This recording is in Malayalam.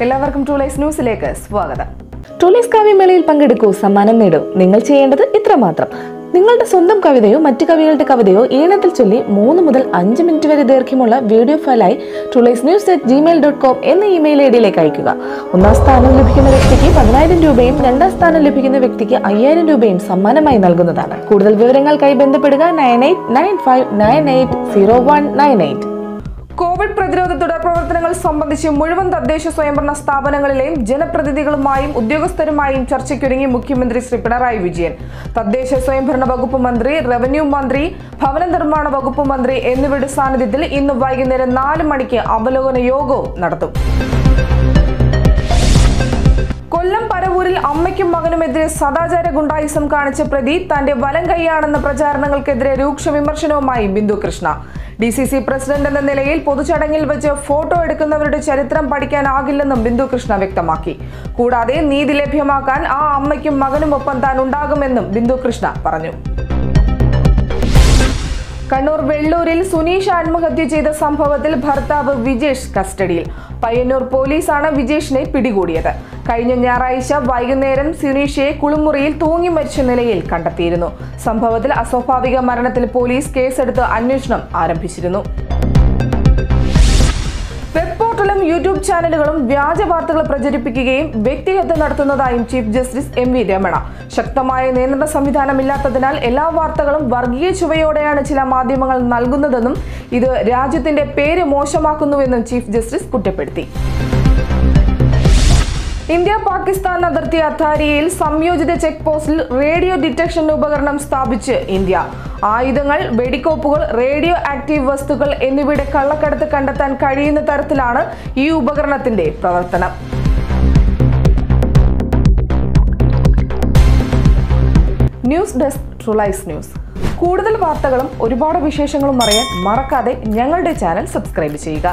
എല്ലാവർക്കും ടു ലൈസ് ന്യൂസിലേക്ക് സ്വാഗതം. ടൂലൈസ് കാവ്യമേളയിൽ പങ്കെടുക്കൂ സമ്മാനം നേടൂ. നിങ്ങൾ ചെയ്യേണ്ടത് ഇത്രമാത്രം. നിങ്ങളുടെ സ്വന്തം കവിതയോ മറ്റു കവികളുടെ കവിതയോ ഈണത്തിൽ ചൊല്ലി മൂന്ന് മുതൽ അഞ്ച് മിനിറ്റ് വരെ ദൈർഘ്യമുള്ള video ഫയലായി Truelies news at Gmail dot com എന്ന ഇമെയിൽ ഐ ഡിയിലേക്ക് അയക്കുക ഒന്നാം സ്ഥാനം ലഭിക്കുന്ന വ്യക്തിക്ക് പതിനായിരം രൂപയും രണ്ടാം സ്ഥാനം ലഭിക്കുന്ന വ്യക്തിക്ക് അയ്യായിരം രൂപയും സമ്മാനമായി നൽകുന്നതാണ്. കൂടുതൽ വിവരങ്ങൾക്കായി ബന്ധപ്പെടുക nine eight nine five nine eight zero one nine eight. Covid പ്രതിരോധ തുടർ പ്രവർത്തനങ്ങൾ സംബന്ധിച്ച് മുഴുവൻ തദ്ദേശ സ്വയംഭരണ സ്ഥാപനങ്ങളിലെയും ജനപ്രതിനിധികളുമായും ഉദ്യോഗസ്ഥരുമായും ചർച്ചയ്ക്കൊരുങ്ങി മുഖ്യമന്ത്രി ശ്രീ പിണറായി വിജയൻ. തദ്ദേശ സ്വയംഭരണ വകുപ്പ് മന്ത്രി റവന്യൂ മന്ത്രി ഭവന നിർമ്മാണ വകുപ്പ് മന്ത്രി എന്നിവരുടെ സാന്നിധ്യത്തിൽ ഇന്ന് വൈകുന്നേരം നാല് മണിക്ക് അവലോകന യോഗവും നടത്തും. അമ്മയ്ക്കും സദാചാര ഗുണ്ടായിസം കാണിച്ച പ്രതി തന്റെ വലം കൈയാണെന്ന പ്രചാരണങ്ങൾക്കെതിരെ രൂക്ഷ വിമർശനവുമായി Bindu Krishna. D C C president എന്ന നിലയിൽ പൊതുചടങ്ങിൽ വെച്ച് ഫോട്ടോ എടുക്കുന്നവരുടെ ചരിത്രം പഠിക്കാനാകില്ലെന്നും ബിന്ദു കൃഷ്ണ വ്യക്തമാക്കി. കൂടാതെ നീതി ലഭ്യമാക്കാൻ ആ അമ്മയ്ക്കും മകനുമൊപ്പം താൻ ഉണ്ടാകുമെന്നും ബിന്ദു കൃഷ്ണ പറഞ്ഞു. കണ്ണൂർ വെള്ളൂരിൽ സുനീഷ് ആത്മഹത്യ ചെയ്ത സംഭവത്തിൽ ഭർത്താവ് വിജേഷ് കസ്റ്റഡിയിൽ. പയ്യന്നൂർ പോലീസാണ് വിജേഷിനെ പിടികൂടിയത്. കഴിഞ്ഞ ഞായറാഴ്ച വൈകുന്നേരം സുനീഷയെ കുളിമുറിയിൽ തൂങ്ങി മരിച്ച നിലയിൽ കണ്ടെത്തിയിരുന്നു. സംഭവത്തിൽ അസ്വാഭാവിക മരണത്തിൽ പോലീസ് കേസെടുത്ത് അന്വേഷണം ആരംഭിച്ചിരുന്നു. യൂട്യൂബ് ചാനലുകളും വ്യാജ വാർത്തകൾ പ്രചരിപ്പിക്കുകയും വ്യക്തിഹത്യ നടത്തുന്നതായും chief justice M V Ramana. ശക്തമായ നിയന്ത്രണ സംവിധാനമില്ലാത്തതിനാൽ എല്ലാ വാർത്തകളും വർഗീയ ചുവയോടെയാണ് ചില മാധ്യമങ്ങൾ നൽകുന്നതെന്നും ഇത് രാജ്യത്തിന്റെ പേര് മോശമാക്കുന്നുവെന്നും ചീഫ് ജസ്റ്റിസ് കുറ്റപ്പെടുത്തി. ഇന്ത്യ പാകിസ്ഥാൻ അതിർത്തി അത്താരിയിൽ സംയോജിത ചെക്ക് പോസ്റ്റിൽ റേഡിയോ ഡിറ്റക്ഷൻ ഉപകരണം സ്ഥാപിച്ച് ഇന്ത്യ. ആയുധങ്ങൾ വെടിക്കോപ്പുകൾ റേഡിയോ ആക്റ്റീവ് വസ്തുക്കൾ എന്നിവയുടെ കള്ളക്കടത്ത് കണ്ടെത്താൻ കഴിയുന്ന തരത്തിലാണ് ഈ ഉപകരണത്തിന്റെ പ്രവർത്തനം. News desk Truelies news. കൂടുതൽ വാർത്തകളും ഒരുപാട് വിശേഷങ്ങളും അറിയാൻ മറക്കാതെ ഞങ്ങളുടെ ചാനൽ സബ്സ്ക്രൈബ് ചെയ്യുക.